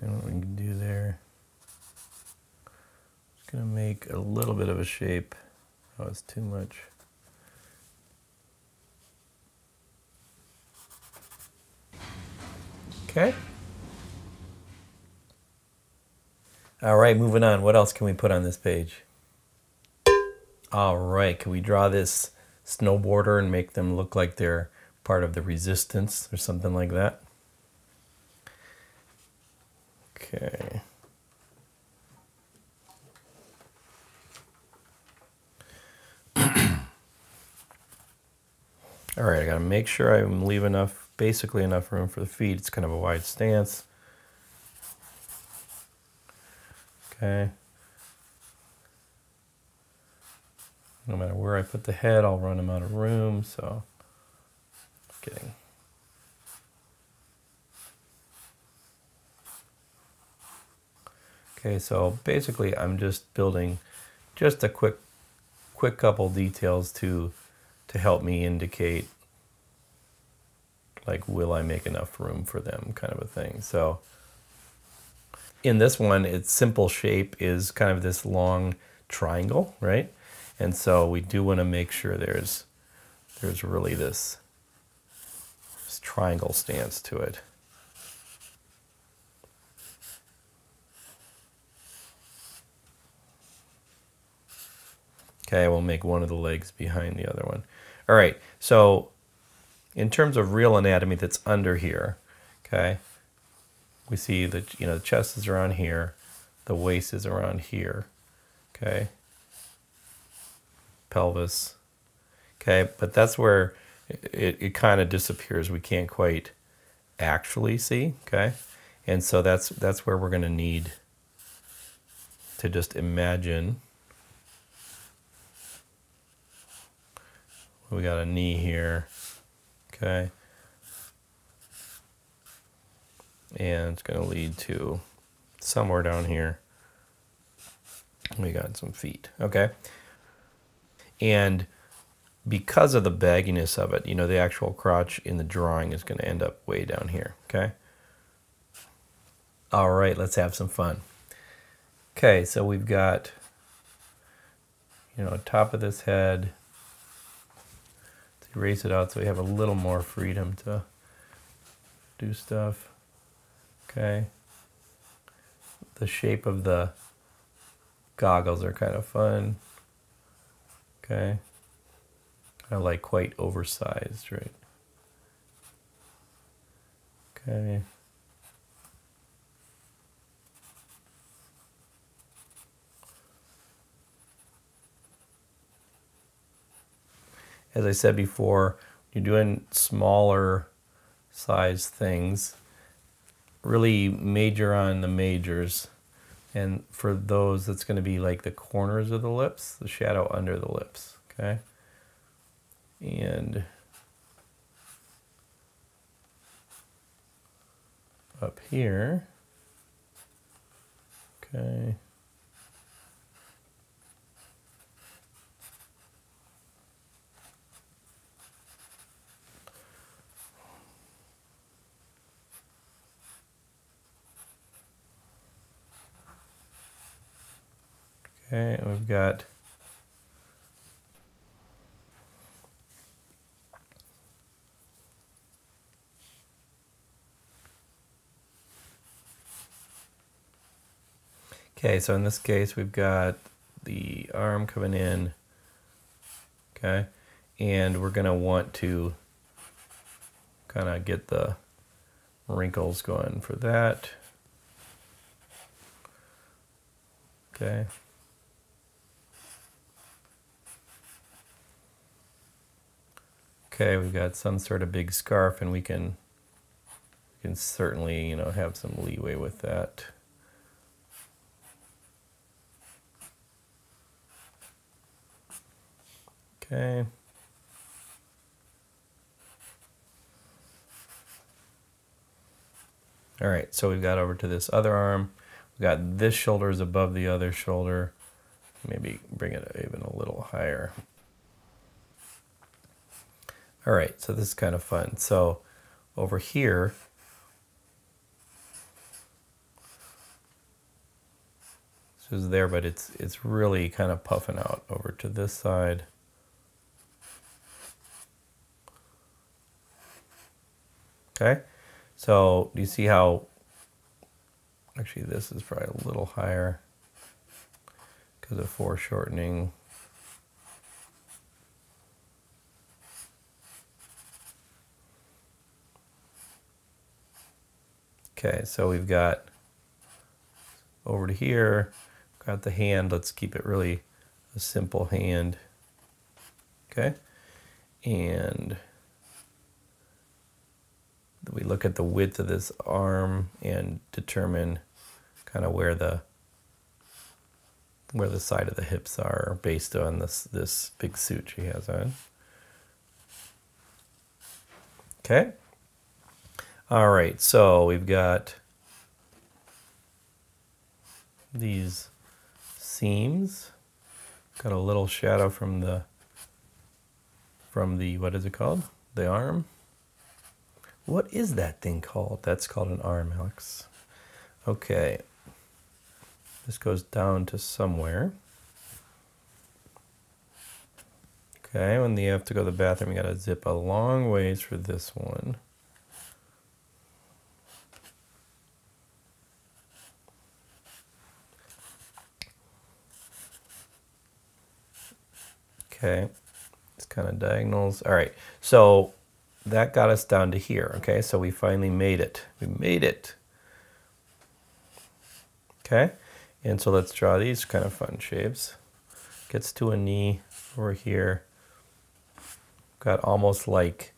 And what we can do there, just gonna make a little bit of a shape. Oh, it's too much. Okay. All right, moving on. What else can we put on this page? All right, can we draw this snowboarder and make them look like they're part of the resistance or something like that? Okay. All right, I gotta make sure I leave enough, basically enough room for the feet. It's kind of a wide stance. Okay. No matter where I put the head, I'll run them out of room, so kidding. Okay, so basically I'm just building just a quick quick couple details to to help me indicate like will I make enough room for them kind of a thing. So in this one, its simple shape is kind of this long triangle, right? And so we do want to make sure there's there's really this, this triangle stance to it. Okay, we'll make one of the legs behind the other one. All right, so in terms of real anatomy that's under here, okay, we see that you know the chest is around here, the waist is around here, okay, pelvis, okay, but that's where it, it kind of disappears. We can't quite actually see, okay, and so that's that's where we're going to need to just imagine. We got a knee here, okay. and it's going to lead to somewhere down here. We got some feet, okay? And because of the bagginess of it, you know, the actual crotch in the drawing is going to end up way down here, okay? All right, let's have some fun. Okay, so we've got, you know, top of this head. Erase it out so we have a little more freedom to do stuff. Okay. The shape of the goggles are kind of fun. Okay. Of like quite oversized, right? Okay. As I said before, you're doing smaller size things really major on the majors. And for those, that's going to be like the corners of the lips, the shadow under the lips, okay? And up here, okay, Okay, we've got Okay, so in this case, we've got the arm coming in, okay? And we're gonna want to kind of get the wrinkles going for that. Okay. Okay, we've got some sort of big scarf and we can we can certainly, you know, have some leeway with that. Okay. All right, so we've got over to this other arm. We've got this shoulder is above the other shoulder. Maybe bring it even a little higher. All right, so this is kind of fun. So over here, this is there, but it's it's really kind of puffing out over to this side. Okay, so do you see how, actually this is probably a little higher because of foreshortening. Okay, so we've got over to here, got the hand, let's keep it really a simple hand. Okay, and we look at the width of this arm and determine kind of where the where the side of the hips are based on this this big suit she has on. Okay. All right, so we've got these seams. Got a little shadow from the from the what is it called? The arm. What is that thing called? That's called an arm, Alex. Okay. This goes down to somewhere. Okay, when you have to go to the bathroom, you gotta zip a long ways for this one. Okay, it's kind of diagonals. All right, so that got us down to here. Okay, so we finally made it. We made it. Okay, and so let's draw these kind of fun shapes. Gets to a knee over here. Got almost like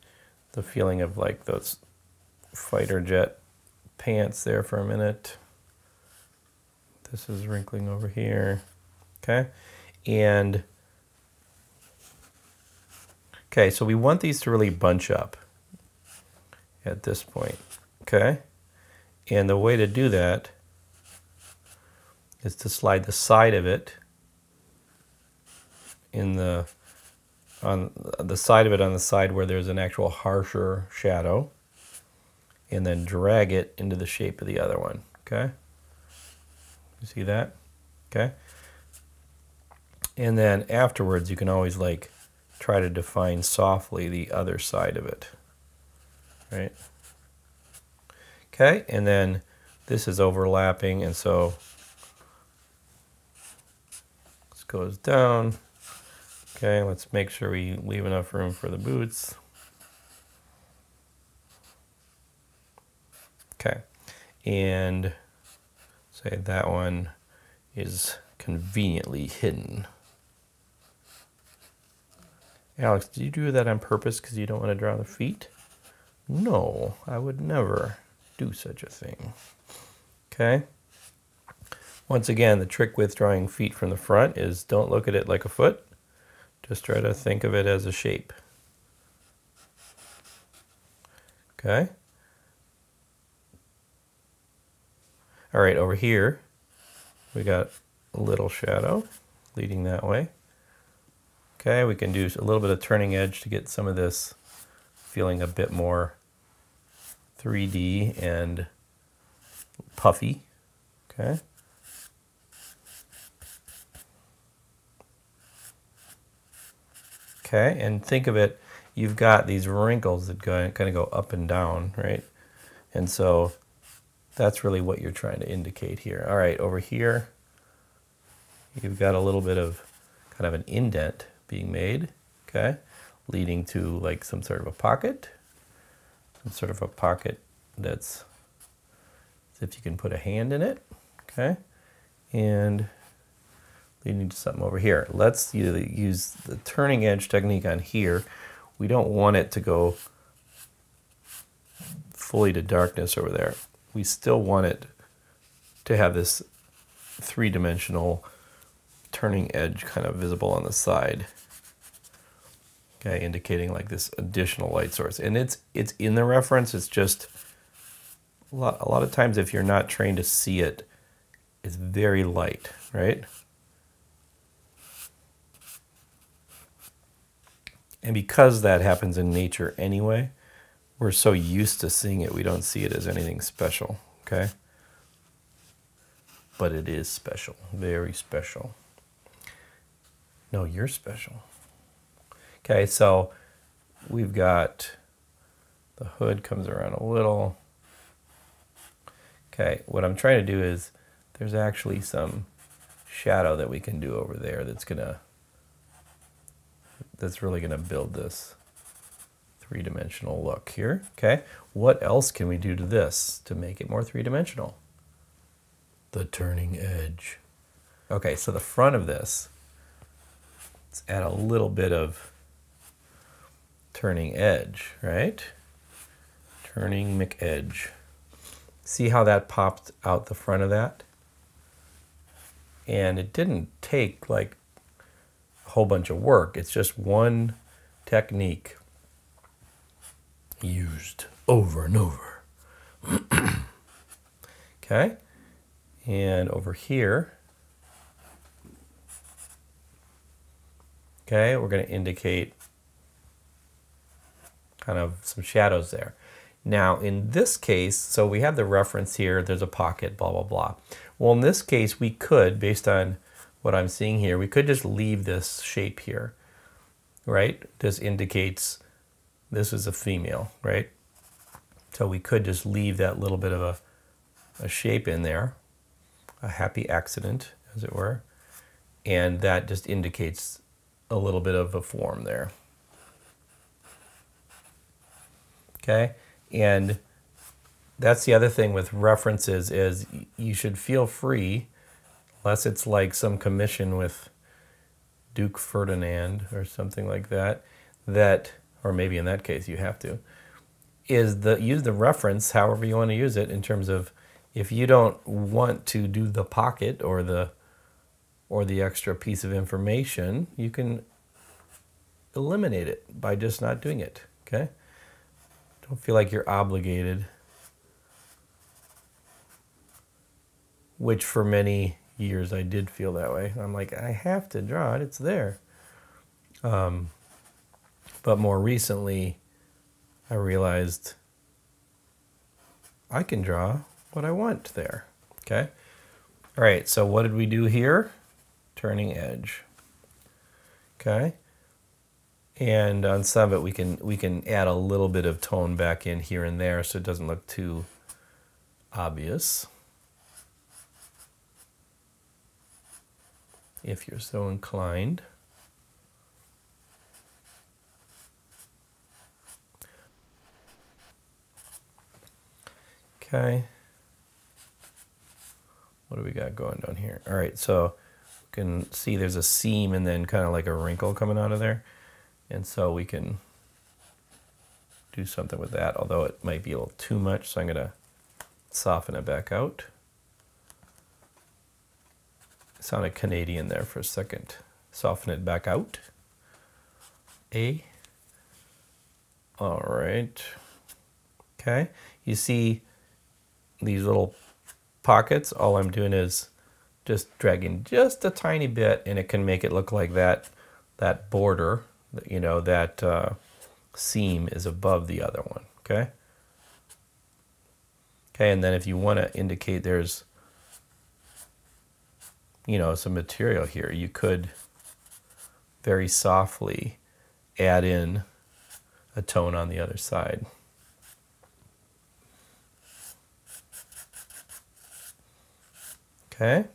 the feeling of like those fighter jet pants there for a minute. This is wrinkling over here. Okay, and Okay, so we want these to really bunch up at this point, okay? And the way to do that is to slide the side of it in the on the side of it on the side where there's an actual harsher shadow and then drag it into the shape of the other one, okay? You see that? Okay? And then afterwards you can always like try to define softly the other side of it. Right? Okay, and then this is overlapping, and so this goes down. Okay, let's make sure we leave enough room for the boots. Okay, and say that one is conveniently hidden. Alex, did you do that on purpose because you don't want to draw the feet? No, I would never do such a thing. Okay. Once again, the trick with drawing feet from the front is don't look at it like a foot. Just try to think of it as a shape. Okay. All right, over here, we got a little shadow leading that way. Okay, we can do a little bit of turning edge to get some of this feeling a bit more 3D and puffy. Okay. Okay, and think of it, you've got these wrinkles that go, kind of go up and down, right? And so that's really what you're trying to indicate here. All right, over here, you've got a little bit of kind of an indent being made, okay, leading to like some sort of a pocket, some sort of a pocket that's as if you can put a hand in it, okay, and leading to something over here. Let's use the turning edge technique on here. We don't want it to go fully to darkness over there. We still want it to have this three-dimensional turning edge kind of visible on the side. Okay, indicating like this additional light source. And it's it's in the reference, it's just a lot, a lot of times if you're not trained to see it, it's very light, right? And because that happens in nature anyway, we're so used to seeing it, we don't see it as anything special, okay? But it is special, very special. No, you're special. Okay, so we've got the hood comes around a little. Okay, what I'm trying to do is there's actually some shadow that we can do over there that's gonna that's really gonna build this three-dimensional look here. Okay, what else can we do to this to make it more three-dimensional? The turning edge. Okay, so the front of this Let's add a little bit of turning edge, right? Turning McEdge. See how that popped out the front of that? And it didn't take like a whole bunch of work. It's just one technique used over and over. okay? And over here, Okay, we're going to indicate kind of some shadows there. Now, in this case, so we have the reference here, there's a pocket, blah, blah, blah. Well, in this case, we could, based on what I'm seeing here, we could just leave this shape here, right? This indicates this is a female, right? So we could just leave that little bit of a, a shape in there, a happy accident, as it were, and that just indicates a little bit of a form there. Okay, and that's the other thing with references is you should feel free, unless it's like some commission with Duke Ferdinand or something like that, that, or maybe in that case you have to, is the use the reference however you want to use it in terms of if you don't want to do the pocket or the or the extra piece of information, you can eliminate it by just not doing it, okay? Don't feel like you're obligated, which for many years I did feel that way. I'm like, I have to draw it, it's there. Um, but more recently, I realized I can draw what I want there, okay? All right, so what did we do here? Turning edge. Okay. And on some of it, we can, we can add a little bit of tone back in here and there so it doesn't look too obvious. If you're so inclined. Okay. What do we got going down here? All right, so can see there's a seam and then kind of like a wrinkle coming out of there. And so we can do something with that, although it might be a little too much, so I'm going to soften it back out. Sounded Canadian there for a second. Soften it back out. A. All right. Okay. You see these little pockets? All I'm doing is just dragging just a tiny bit and it can make it look like that that border you know that uh, seam is above the other one okay okay and then if you want to indicate there's you know some material here you could very softly add in a tone on the other side. Okay,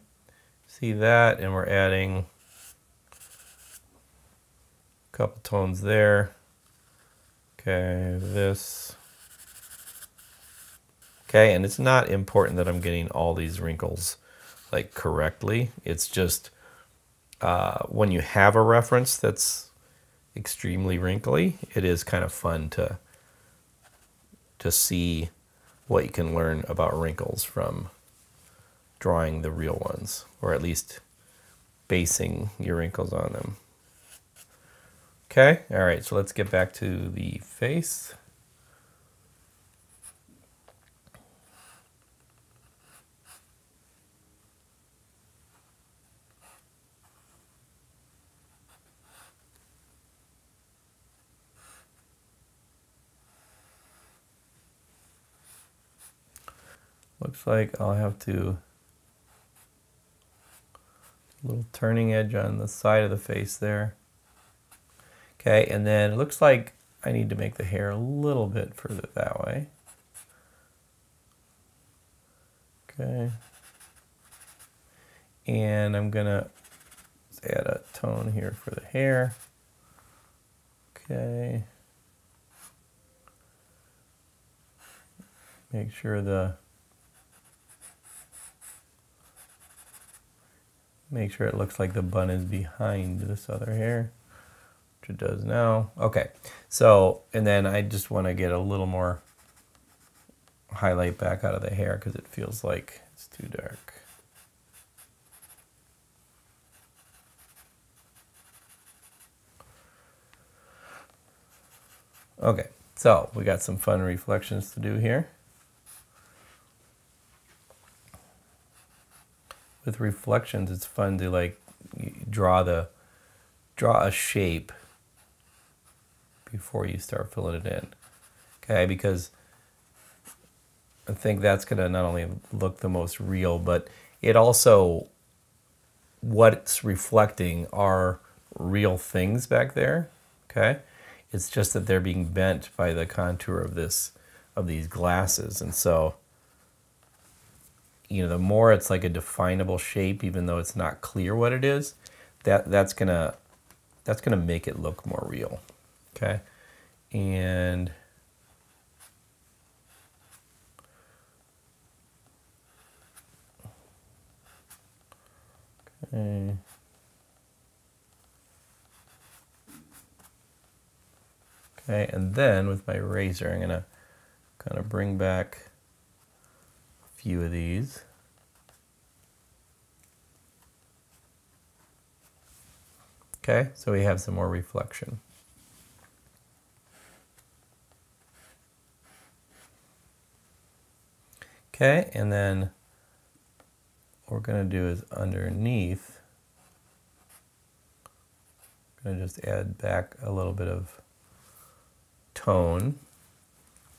see that, and we're adding a couple tones there. Okay, this. Okay, and it's not important that I'm getting all these wrinkles like correctly. It's just uh, when you have a reference that's extremely wrinkly, it is kind of fun to to see what you can learn about wrinkles from drawing the real ones, or at least basing your wrinkles on them. Okay, all right, so let's get back to the face. Looks like I'll have to little turning edge on the side of the face there. Okay, and then it looks like I need to make the hair a little bit further that way. Okay. And I'm gonna add a tone here for the hair. Okay. Make sure the Make sure it looks like the bun is behind this other hair, which it does now. Okay, so, and then I just want to get a little more highlight back out of the hair because it feels like it's too dark. Okay, so we got some fun reflections to do here. With reflections, it's fun to like draw the draw a shape before you start filling it in. Okay, because I think that's gonna not only look the most real, but it also what's reflecting are real things back there. Okay, it's just that they're being bent by the contour of this of these glasses, and so you know, the more it's like a definable shape, even though it's not clear what it is, that that's gonna that's gonna make it look more real. Okay, and okay. Okay, and then with my razor, I'm gonna kind of bring back few of these. Okay, so we have some more reflection. Okay, and then what we're going to do is underneath, I'm going to just add back a little bit of tone,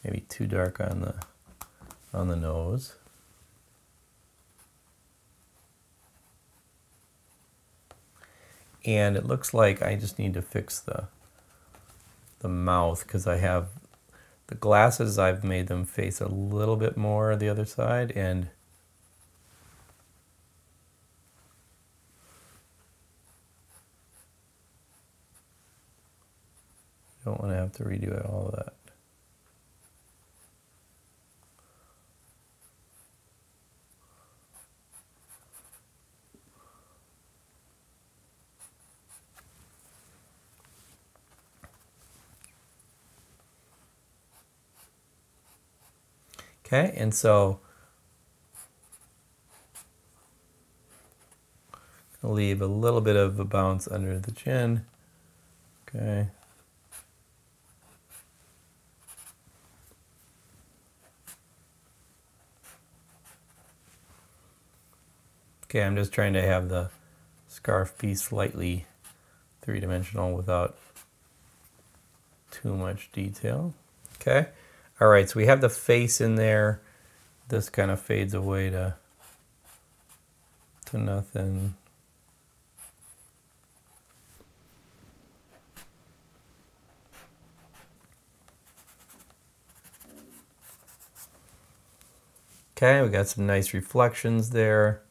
maybe too dark on the on the nose. And it looks like I just need to fix the the mouth because I have the glasses I've made them face a little bit more the other side and don't want to have to redo all of that. Okay, and so leave a little bit of a bounce under the chin. Okay. Okay, I'm just trying to have the scarf be slightly three-dimensional without too much detail. Okay. All right, so we have the face in there. This kind of fades away to, to nothing. Okay, we got some nice reflections there.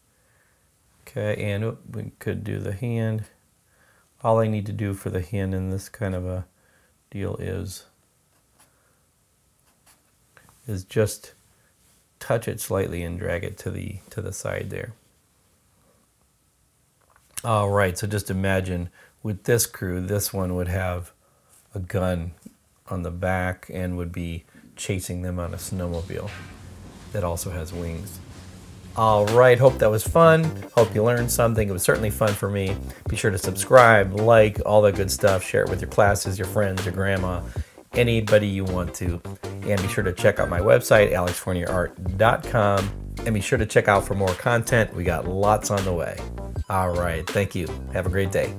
Okay, and we could do the hand. All I need to do for the hand in this kind of a deal is is just touch it slightly and drag it to the to the side there. All right, so just imagine with this crew, this one would have a gun on the back and would be chasing them on a snowmobile that also has wings. All right, hope that was fun. Hope you learned something. It was certainly fun for me. Be sure to subscribe, like, all that good stuff. Share it with your classes, your friends, your grandma, anybody you want to. And be sure to check out my website, alexfournierart.com. And be sure to check out for more content. We got lots on the way. All right, thank you. Have a great day.